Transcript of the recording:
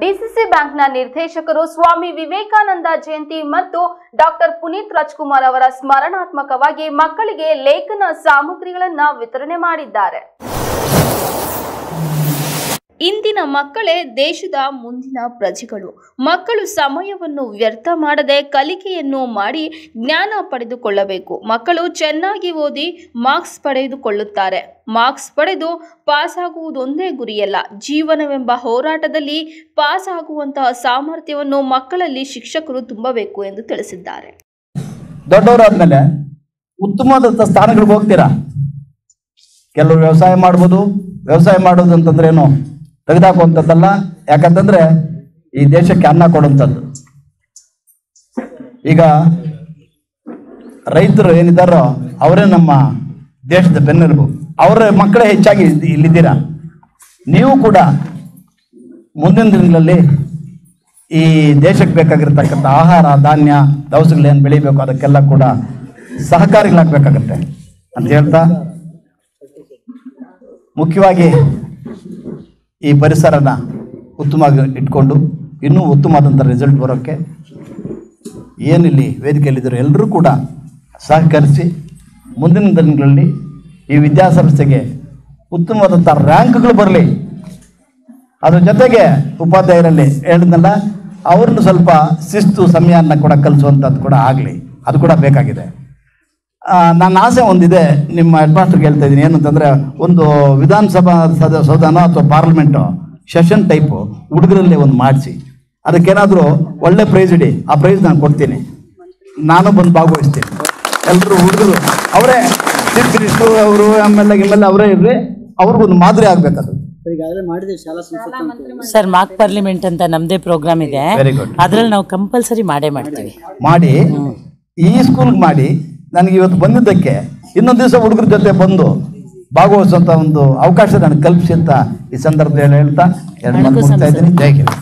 DCC ಬ್ಯಾಂಕ್ನ ನಿರ್ದೇಶಕರು ಸ್ವಾಮಿ ವಿವೇಕಾನಂದ ಜಯಂತಿ ಮತ್ತು ಡಾಕ್ಟರ್ ಪುನೀತ್ ರಾಜ್ಕುಮಾರ್ ಅವರ ಸ್ಮರಣಾತ್ಮಕವಾಗಿ ಮಕ್ಕಳಿಗೆ ಲೇಖನ ಸಾಮಗ್ರಿಗಳನ್ನ ವಿತರಣೆ ಮಾಡಿದ್ದಾರೆ. ಇಂದಿನ ಮಕ್ಕಳೇ ದೇಶದ ಮುಂದಿನ ಪ್ರಜೆಗಳು. ಮಕ್ಕಳು ಸಮಯವನ್ನು ವ್ಯರ್ಥ ಮಾಡದೆ ಕಲಿಕೆಯನ್ನು ಮಾಡಿ ಜ್ಞಾನ ಪಡೆದುಕೊಳ್ಳಬೇಕು. ಮಕ್ಕಳು ಚೆನ್ನಾಗಿ ಓದಿ ಮಾರ್ಕ್ಸ್ ಪಡೆದುಕೊಳ್ಳುತ್ತಾರೆ. ಮಾರ್ಕ್ಸ್ ಪಡೆದು ಪಾಸ್ ಆಗುವುದೊಂದೇ ಗುರಿಯಲ್ಲ. ಜೀವನವೆಂಬ ಹೋರಾಟದಲ್ಲಿ ಪಾಸ್ ಆಗುವಂತಹ ಸಾಮರ್ಥ್ಯವನ್ನು ಮಕ್ಕಳಲ್ಲಿ ಶಿಕ್ಷಕರು ತುಂಬಬೇಕು ಎಂದು ತಿಳಿಸಿದ್ದಾರೆ. ದೊಡ್ಡವರಾದ್ಮೇಲೆ ಉತ್ತಮವಾದಂಥ ಸ್ಥಾನಗಳಿಗೆ ಹೋಗ್ತೀರಾ? ಕೆಲವರು ವ್ಯವಸಾಯ ಮಾಡ್ಬೋದು. ವ್ಯವಸಾಯ ಮಾಡೋದು ಅಂತಂದ್ರೆ ಏನು? ತೆಗೆದಾಕುವಂಥದ್ದಲ್ಲ ಯಾಕಂತಂದ್ರೆ ಈ ದೇಶಕ್ಕೆ ಅನ್ನ ಕೊಡುವಂಥದ್ದು. ಈಗ ರೈತರು ಏನಿದ್ದಾರೋ ಅವರೇ ನಮ್ಮ ದೇಶದ ಬೆನ್ನೆಲುಬು. ಅವರ ಮಕ್ಕಳೇ ಹೆಚ್ಚಾಗಿ ಇಲ್ಲಿ- ಇಲ್ಲಿದ್ದೀರಾ? ನೀವು ಕೂಡ ಮುಂದಿನ ದಿನಗಳಲ್ಲಿ ಈ ದೇಶಕ್ಕೆ ಬೇಕಾಗಿರ್ತಕ್ಕಂಥ ಆಹಾರ, ಧಾನ್ಯ, ದವಸಗಳೇನು ಬೆಳಿಬೇಕು ಅದಕ್ಕೆಲ್ಲ ಕೂಡ ಸಹಕಾರಿಗಳಾಗಬೇಕಾಗತ್ತೆ ಅಂತ ಹೇಳ್ತಾ. ಮುಖ್ಯವಾಗಿ ಈ ಪರಿಸರನ ಉತ್ತಮವಾಗಿ ಇಟ್ಕೊಂಡು ಇನ್ನೂ ಉತ್ತಮವಾದಂಥ ರಿಸಲ್ಟ್ ಬರೋಕ್ಕೆ ಏನಿಲ್ಲಿ ವೇದಿಕೆಯಲ್ಲಿದ್ದರು ಎಲ್ಲರೂ ಕೂಡ ಸಹಕರಿಸಿ ಮುಂದಿನ ದಿನಗಳಲ್ಲಿ ಈ ವಿದ್ಯಾಸಂಸ್ಥೆಗೆ ಉತ್ತಮವಾದಂಥ ರ್ಯಾಂಕ್ಗಳು ಬರಲಿ. ಅದ್ರ ಜೊತೆಗೆ ಉಪಾಧ್ಯಾಯರಲ್ಲಿ ಹೇಳಿದ್ನಲ್ಲ, ಅವ್ರನ್ನ ಸ್ವಲ್ಪ ಶಿಸ್ತು, ಸಮಯನ ಕೂಡ ಕಲಿಸುವಂಥದ್ದು ಕೂಡ ಆಗಲಿ. ಅದು ಕೂಡ ಬೇಕಾಗಿದೆ. ನನ್ನ ಆಸೆ ಒಂದಿದೆ ನಿಮ್ಮ ಹೆಡ್ ಮಾಸ್ಟರ್ಗೆ ಹೇಳ್ತಾ ಇದ್ದೀನಿ. ಏನಂತಂದರೆ ಒಂದು ವಿಧಾನಸಭಾ ಸದ ಸೌಧನೋ ಅಥವಾ ಪಾರ್ಲಿಮೆಂಟು ಸೆಷನ್ ಟೈಪು ಹುಡುಗರಲ್ಲಿ ಒಂದು ಮಾಡಿಸಿ. ಅದಕ್ಕೇನಾದರೂ ಒಳ್ಳೆ ಪ್ರೈಸ್ ಇಡಿ. ಆ ಪ್ರೈಸ್ ನಾನು ಕೊಡ್ತೀನಿ. ನಾನು ಬಂದು ಭಾಗವಹಿಸ್ತೀನಿ. ಎಲ್ಲರೂ ಹುಡುಗರು ಅವರೇ ಚೀಫ್ ಮಿನಿಸ್ಟ್ರು ಅವರು M L A M L A ಅವರೇ ಇರಲಿ ಅವ್ರಿಗೊಂದು ಮಾದರಿ ಆಗಬೇಕದು. ಸರ್ ಮಾಕ್ ಪಾರ್ಲಿಮೆಂಟ್ ಅಂತ ನಮ್ದೇ ಪ್ರೋಗ್ರಾಮ್ ಇದೆ. ಅದ್ರಲ್ಲಿ ನಾವು ಕಂಪಲ್ಸರಿ ಮಾಡೇ ಮಾಡ್ತೀವಿ. ಮಾಡಿ ಈ ಸ್ಕೂಲ್ಗೆ ಮಾಡಿ ನನಗೆ ಇವತ್ತು ಬಂದಿದ್ದಕ್ಕೆ ಇನ್ನೊಂದು ದಿವಸ ಹುಡುಗರ ಜೊತೆ ಬಂದು ಭಾಗವಹಿಸುವಂತ ಒಂದು ಅವಕಾಶ ನನಗೆ ಕಲ್ಪಿಸಿ ಅಂತ ಈ ಸಂದರ್ಭದಲ್ಲಿ ಹೇಳ್ತಾ ಎರಡು ಮಾತು ಮುಗಿಸ್ತಾ ಇದ್ದೀನಿ. ಜೈ ಹಿಂದ್.